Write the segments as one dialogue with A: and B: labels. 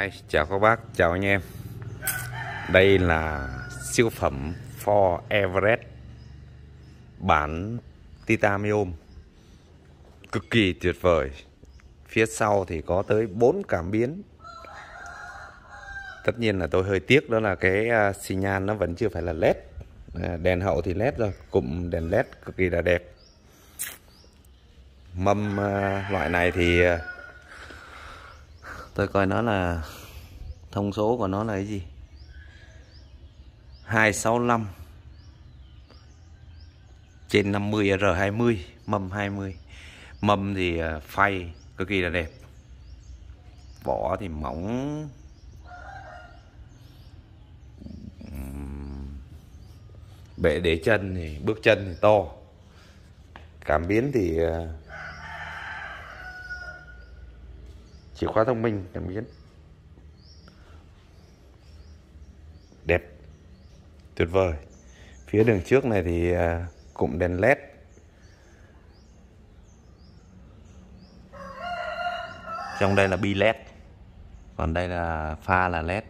A: Hi, chào các bác, chào anh em. Đây là siêu phẩm Ford Everest Bản titanium. Cực kỳ tuyệt vời. Phía sau thì có tới 4 cảm biến. Tất nhiên là tôi hơi tiếc đó là cái à, xi nhan nó vẫn chưa phải là LED. À, đèn hậu thì LED rồi, cụm đèn LED cực kỳ là đẹp. Mâm à, loại này thì tôi coi nó là thông số của nó là cái gì? 265 trên 50 R20 mâm 20 mâm thì à, phay, cực kỳ là đẹp. Vỏ thì mỏng. Bệ để chân thì, bước chân thì to. Cảm biến thì à, chìa khóa thông minh cảm biến. Đẹp. Tuyệt vời. Phía đường trước này thì à, cụm đèn led trong đây là bi led còn đây là pha là led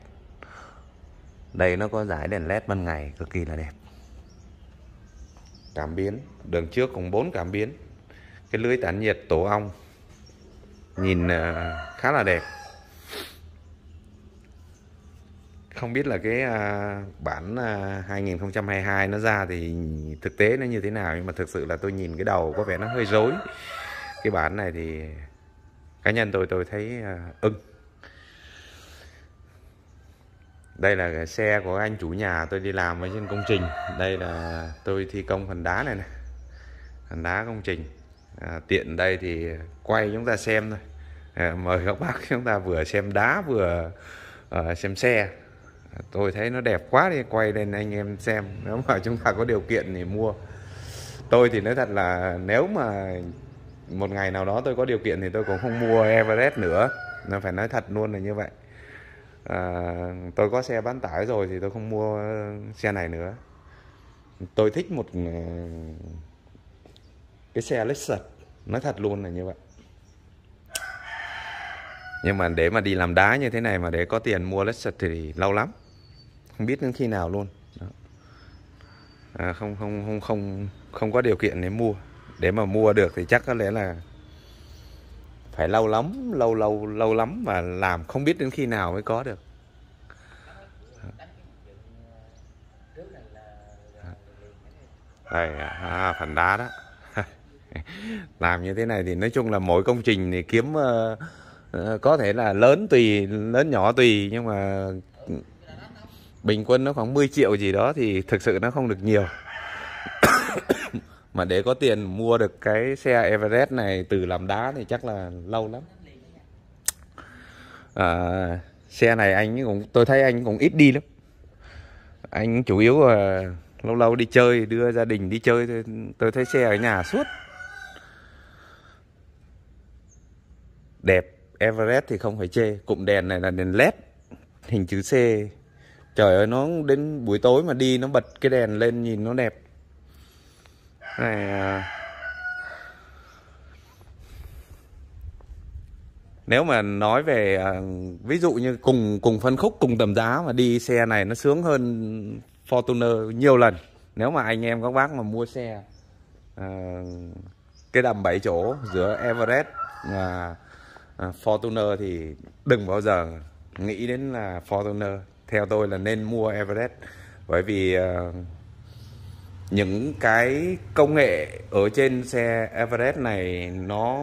A: đây nó có giải đèn led ban ngày, cực kỳ là đẹp. Cảm biến. Đường trước cùng bốn cảm biến. Cái lưới tản nhiệt tổ ong nhìn à, khá là đẹp. Không biết là cái à, bản à, 2022 nó ra thì thực tế nó như thế nào nhưng mà thực sự là tôi nhìn cái đầu có vẻ nó hơi rối. Cái bản này thì cá nhân tôi tôi thấy ưng. Đây là xe của anh chủ nhà tôi đi làm ở trên công trình. Đây là tôi thi công phần đá này này. Phần đá công trình. À, tiện đây thì quay chúng ta xem thôi à, mời các bác chúng ta vừa xem đá vừa uh, xem xe. Tôi thấy nó đẹp quá đi quay lên anh em xem. Nếu mà chúng ta có điều kiện thì mua. Tôi thì nói thật là nếu mà một ngày nào đó tôi có điều kiện thì tôi cũng không mua Everest nữa. Nó phải nói thật luôn là như vậy. À, tôi có xe bán tải rồi thì tôi không mua xe này nữa. Tôi thích một ờ, cái xe Lexus. Nói thật luôn là như vậy nhưng mà để mà đi làm đá như thế này mà để có tiền mua Lexus thì lâu lắm. Không biết đến khi nào luôn. À, không không không không không có điều kiện để mua. Để mà mua được thì chắc có lẽ là phải lâu lắm lâu lâu lâu lắm và làm không biết đến khi nào mới có được. Đây à, phần đá đó. Làm như thế này thì nói chung là mỗi công trình thì kiếm uh, Ờ, có thể là lớn tùy lớn nhỏ tùy nhưng mà bình quân nó khoảng 10 triệu gì đó thì thực sự nó không được nhiều. Mà để có tiền mua được cái xe Everest này từ làm đá thì chắc là lâu lắm. À, xe này anh cũng tôi thấy anh cũng ít đi lắm. Anh chủ yếu là lâu lâu đi chơi đưa gia đình đi chơi tôi, tôi thấy xe ở nhà suốt. Đẹp. Everest thì không phải chê. Cụm đèn này là đèn led hình chữ C. Trời ơi nó đến buổi tối mà đi nó bật cái đèn lên nhìn nó đẹp. Này à. nếu mà nói về à, ví dụ như cùng cùng phân khúc cùng tầm giá mà đi xe này nó sướng hơn Fortuner nhiều lần. Nếu mà anh em các bác mà mua xe à, cái đầm 7 chỗ giữa Everest và à, Fortuner thì đừng bao giờ nghĩ đến là Fortuner. Theo tôi là nên mua Everest. Bởi vì uh, những cái công nghệ ở trên xe Everest này nó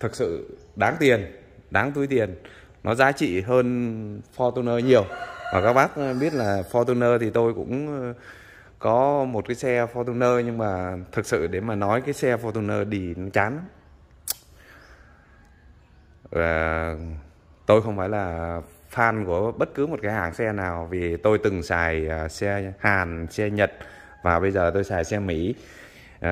A: thực sự đáng tiền đáng túi tiền. Nó giá trị hơn Fortuner nhiều. Và các bác biết là Fortuner thì tôi cũng à, có một cái xe Fortuner nhưng mà thực sự để mà nói cái xe Fortuner đi nó chán và tôi không phải là fan của bất cứ một cái hàng xe nào vì tôi từng xài uh, xe Hàn, xe Nhật và bây giờ tôi xài xe Mỹ. Uh,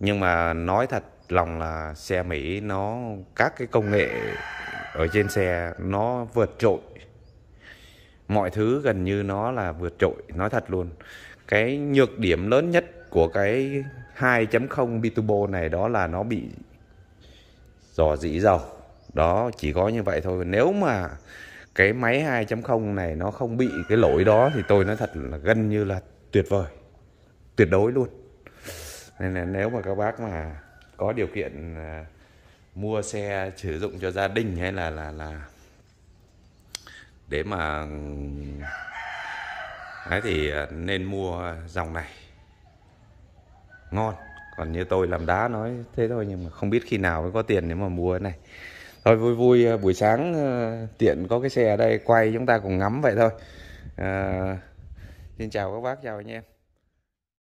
A: nhưng mà nói thật lòng là xe Mỹ nó các cái công nghệ ở trên xe nó vượt trội. Mọi thứ gần như nó là vượt trội, nói thật luôn. Cái nhược điểm lớn nhất của cái 2.0 Biturbo này đó là nó bị dò dỉ dầu. Đó, chỉ có như vậy thôi. Nếu mà cái máy 2.0 này nó không bị cái lỗi đó thì tôi nói thật là gần như là tuyệt vời, tuyệt đối luôn. Nên là nếu mà các bác mà có điều kiện à, mua xe sử dụng cho gia đình hay là là là để mà đấy thì à, nên mua dòng này. Ngon còn như tôi làm đá nói thế thôi nhưng mà không biết khi nào mới có tiền nếu mà mua cái này. Thôi vui vui ờ, buổi sáng ờ, tiện có cái xe ở đây quay chúng ta cùng ngắm vậy thôi. À, xin chào các bác chào anh em.